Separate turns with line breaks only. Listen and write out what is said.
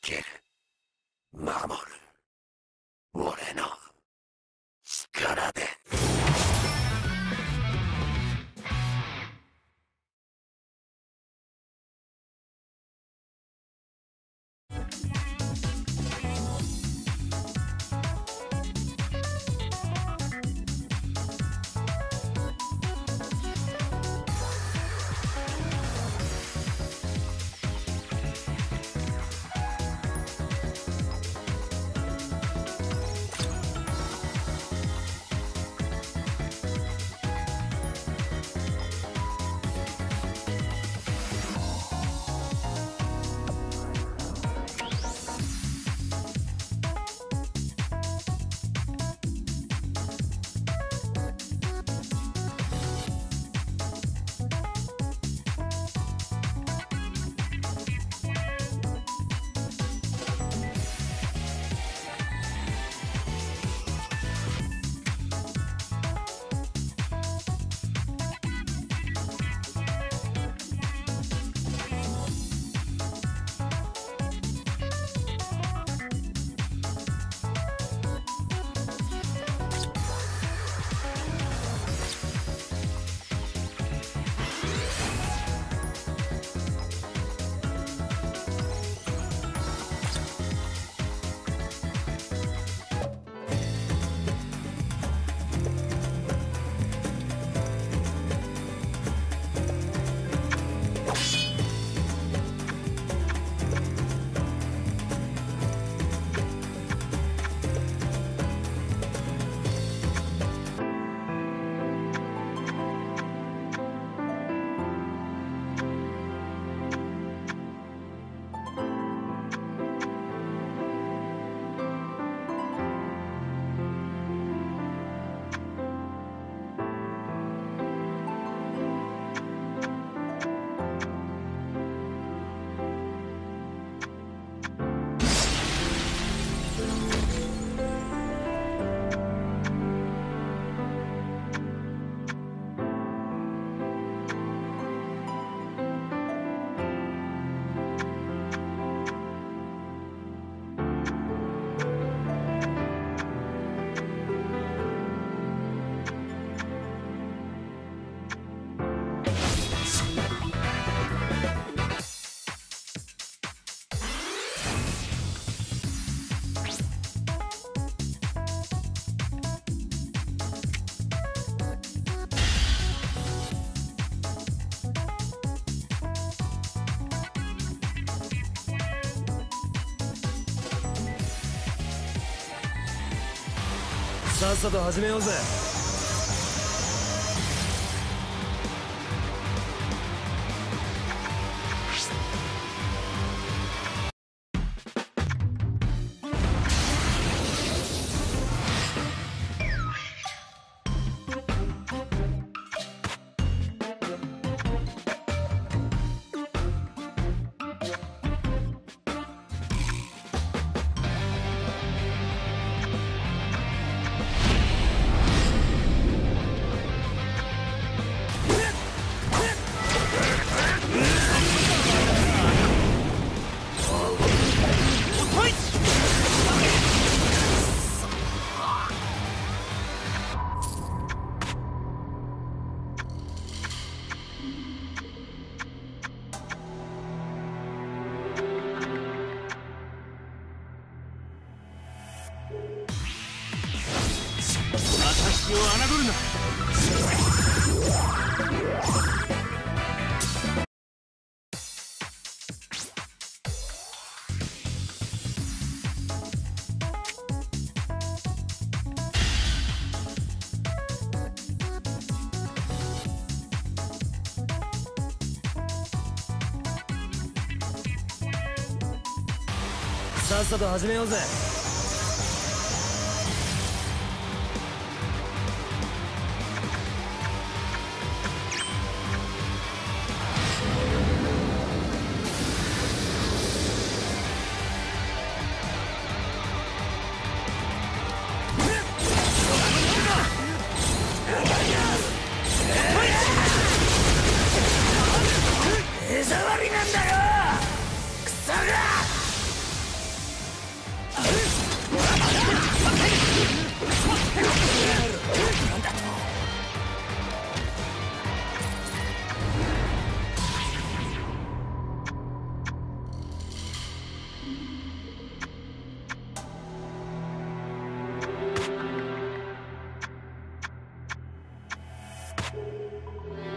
ける。守る。
さっさと始めようぜ。さっさと始めようぜ。
Yeah.